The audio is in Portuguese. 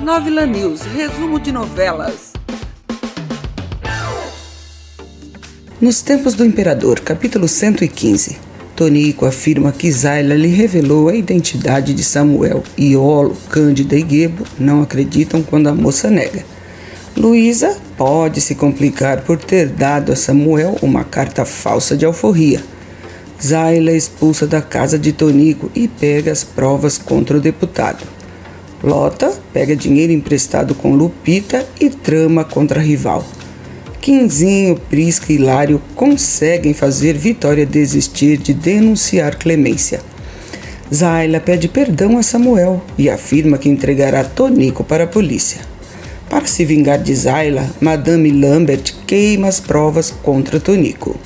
Novela News, resumo de novelas. Nos tempos do imperador, capítulo 115. Tonico afirma que Zayla lhe revelou a identidade de Samuel e Olo, Cândida e Gebo não acreditam quando a moça nega. Luísa pode se complicar por ter dado a Samuel uma carta falsa de alforria. Zayla é expulsa da casa de Tonico e pega as provas contra o deputado. Lota pega dinheiro emprestado com Lupita e trama contra rival. Quinzinho, Prisca e Hilário conseguem fazer Vitória desistir de denunciar Clemência. Zayla pede perdão a Samuel e afirma que entregará Tonico para a polícia. Para se vingar de Zayla, Madame Lambert queima as provas contra Tonico.